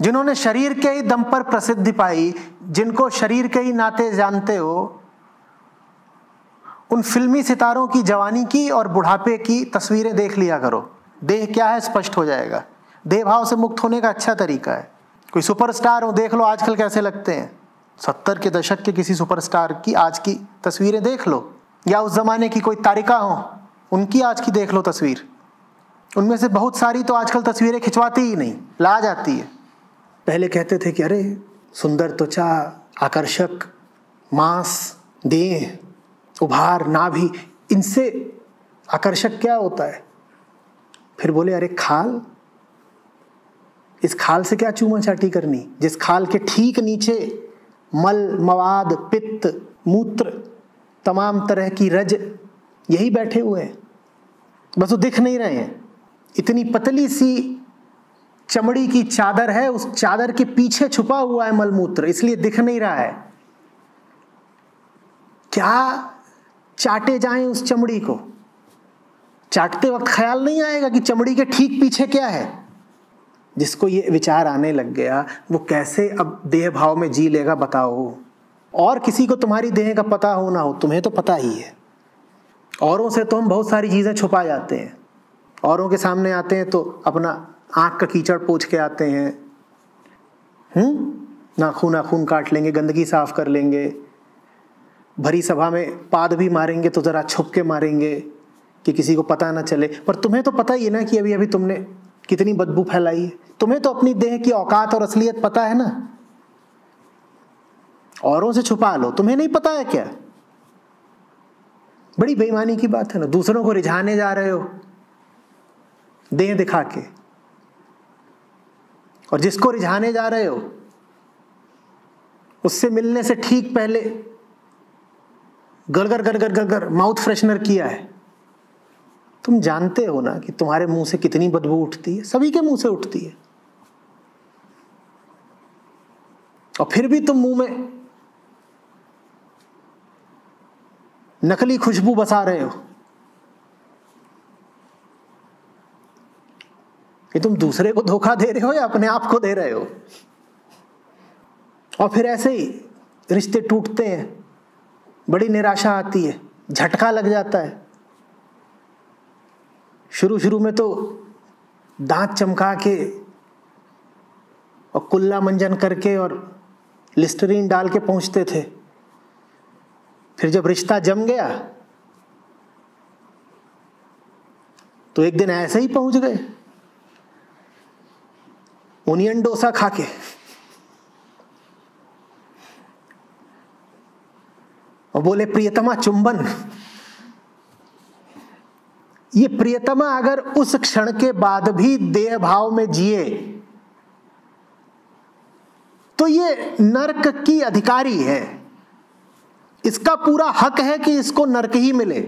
जिन्होंने शरीर के ही दम पर प्रसिद्धि पाई, जिनको शरीर के ही नाते जानते हो, उन फिल्मी सितारों की, जवानी की और बुढ़ापे की तस्वीरें देख लिया करो। देह क्या है स्पष्ट हो जाएगा। देह भाव से मुक्त होने का अच्छा तरीका है। कोई सुपरस्टार हो, देख लो आजकल कैसे लगते हैं। सत्तर के दशक के किसी सुपरस्टार की आज की तस्वीरें देख लो। या उस जमाने की कोई तारिका हो, उनकी आज की देख लो तस्वीर। उनमें से बहुत सारी तो आजकल तस्वीरें खिंचवाती ही नहीं, ला जाती है। पहले कहते थे कि अरे, सुंदर त्वचा, आकर्षक मांस, देह, उभार, नाभि, इनसे आकर्षक क्या होता है? फिर बोले, अरे, खाल। इस खाल से क्या चूमा चाटी करनी? जिस खाल के ठीक नीचे मल, मवाद, पित्त, मूत्र, तमाम तरह की रज, यही बैठे हुए हैं। बस वो दिख नहीं रहे हैं। इतनी पतली सी चमड़ी की चादर है, उस चादर के पीछे छुपा हुआ है मलमूत्र, इसलिए दिख नहीं रहा है। क्या चाटे जाएँ उस चमड़ी को? चाटते वक्त ख्याल नहीं आएगा कि चमड़ी के ठीक पीछे क्या है। जिसको ये विचार आने लग गया, वो कैसे अब देह भाव में जी लेगा बताओ। और किसी को तुम्हारी देह का पता हो ना हो, तुम्हें तो पता ही है। औरों से तो हम बहुत सारी चीज़ें छुपा जाते हैं। औरों के सामने आते हैं तो अपना आँख का कीचड़ पोछ के आते हैं। हम्म? नाखून नाखून काट लेंगे, गंदगी साफ़ कर लेंगे। भरी सभा में पाद भी मारेंगे तो ज़रा छुप के मारेंगे कि किसी को पता ना चले। पर तुम्हें तो पता ही है ना कि अभी अभी तुमने कितनी बदबू फैलाई है। तुम्हें तो अपनी देह की औकात और असलियत पता है ना? औरों से छुपा लो, तुम्हें नहीं पता है क्या? बड़ी बेईमानी की बात है ना। दूसरों को रिझाने जा रहे हो। देह दिखा के। और जिसको रिझाने जा रहे हो, उससे मिलने से ठीक पहले गड़गड़ गड़गड़ गड़गड़ माउथ फ्रेशनर किया है। तुम जानते हो ना कि तुम्हारे मुँह से कितनी बदबू उठती है? सभी के मुँह से उठती है। और फिर भी तुम मुँह में नकली खुशबू बसा रहे हो। कि तुम दूसरे को धोखा दे रहे हो या अपने आप को दे रहे हो? और फिर ऐसे ही रिश्ते टूटते हैं। बड़ी निराशा आती है, झटका लग जाता है। शुरू शुरू में तो दांत चमका के और कुल्ला मंजन करके और लिस्टरीन डाल के पहुँचते थे। फिर जब रिश्ता जम गया तो एक दिन ऐसे ही पहुँच गए। ओनियन डोसा खा के और बोले, प्रियतमा चुंबन। ये प्रियतमा अगर उस क्षण के बाद भी देह भाव में जिए तो ये नरक की अधिकारी है। इसका पूरा हक है कि इसको नरक ही मिले।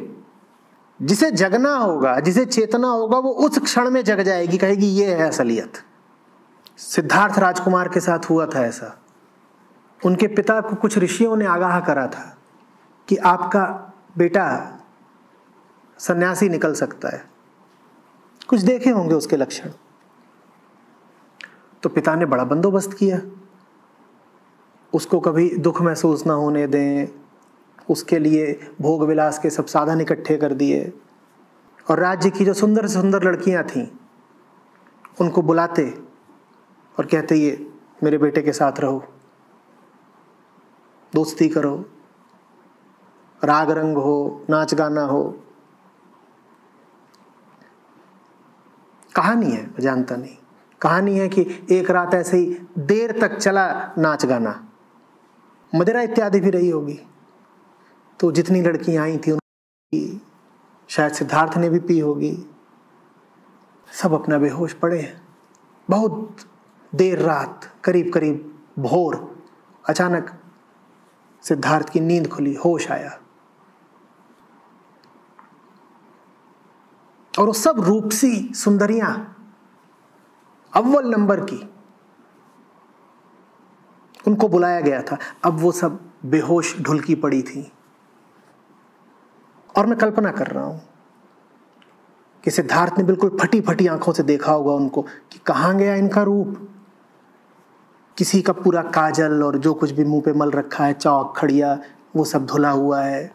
जिसे जगना होगा, जिसे चेतना होगा, वो उस क्षण में जग जाएगी, कहेगी, ये है असलियत। सिद्धार्थ राजकुमार के साथ हुआ था ऐसा। उनके पिता को कुछ ऋषियों ने आगाह करा था कि आपका बेटा सन्यासी निकल सकता है। कुछ देखे होंगे उसके लक्षण। तो पिता ने बड़ा बंदोबस्त किया। उसको कभी दुख महसूस ना होने दें। उसके लिए भोग विलास के सब साधन इकट्ठे कर दिए। और राज्य की जो सुंदर सुंदर लड़कियाँ थीं, उनको बुलाते और कहते ये मेरे बेटे के साथ रहो, दोस्ती करो राग रंग हो, नाच गाना हो। कहानी है, जानता नहीं। कहानी है कि एक रात ऐसे ही देर तक चला नाच गाना। मदिरा इत्यादि भी रही होगी। तो जितनी लड़कियाँ आई थी, उनकी शायद सिद्धार्थ ने भी पी होगी। सब अपना बेहोश पड़े हैं। बहुत देर रात करीब करीब भोर, अचानक सिद्धार्थ की नींद खुली, होश आया। और वो सब रूपसी सुंदरियाँ, अव्वल नंबर की, उनको बुलाया गया था। अब वो सब बेहोश, ढुलकी पड़ी थी। और मैं कल्पना कर रहा हूँ कि सिद्धार्थ ने बिल्कुल फटी फटी आँखों से देखा होगा उनको कि कहाँ गया इनका रूप? किसी का पूरा काजल और जो कुछ भी मुँह पे मल रखा है, चौक, खड़िया, वो सब धुला हुआ है।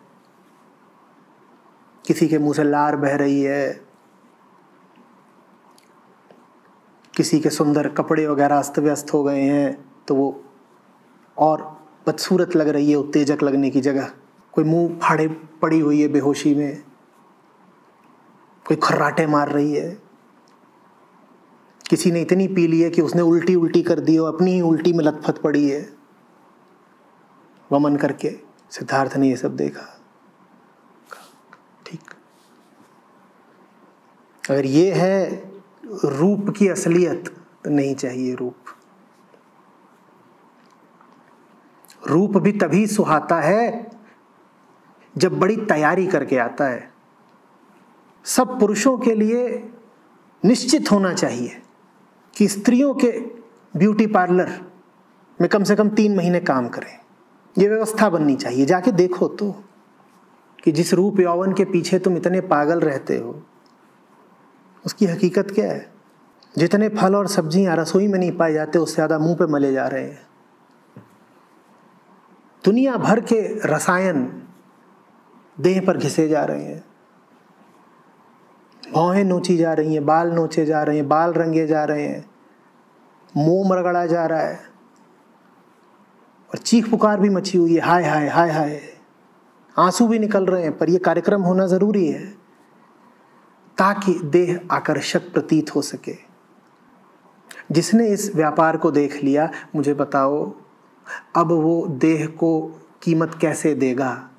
किसी के मुँह से लार बह रही है। किसी के सुंदर कपड़े वगैरह अस्त व्यस्त हो गए हैं तो वो और बदसूरत लग रही है, उत्तेजक लगने की जगह। कोई मुँह फाड़े पड़ी हुई है बेहोशी में। कोई खर्राटे मार रही है। किसी ने इतनी पी ली है कि उसने उल्टी उल्टी कर दी हो अपनी ही उल्टी में लथपथ पड़ी है। वमन करके सिद्धार्थ ने ये सब देखा। ठीक। अगर ये है, रूप की असलियत तो नहीं चाहिए रूप। रूप भी तभी सुहाता है, जब बड़ी तैयारी करके आता है। सब पुरुषों के लिए निश्चित होना चाहिए। कि स्त्रियों के ब्यूटी पार्लर में कम से कम तीन महीने काम करें। ये व्यवस्था बननी चाहिए। जाके देखो तो कि जिस रूप यौवन के पीछे तुम इतने पागल रहते हो, उसकी हकीकत क्या है? जितने फल और सब्ज़ियाँ रसोई में नहीं पाए जाते, उससे ज़्यादा मुँह पे मले जा रहे हैं। दुनिया भर के रसायन देह पर घिसे जा रहे हैं। भौहें नोची जा रही हैं, बाल नोचे जा रहे हैं, बाल रंगे जा रहे हैं, मुँह मरगड़ा जा रहा है। और चीख पुकार भी मची हुई है, हाय हाय हाय हाय। आँसू भी निकल रहे हैं, पर यह कार्यक्रम होना ज़रूरी है, ताकि देह आकर्षक प्रतीत हो सके। जिसने इस व्यापार को देख लिया, मुझे बताओ, अब वो देह को कीमत कैसे देगा?